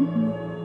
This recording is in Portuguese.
Uhum.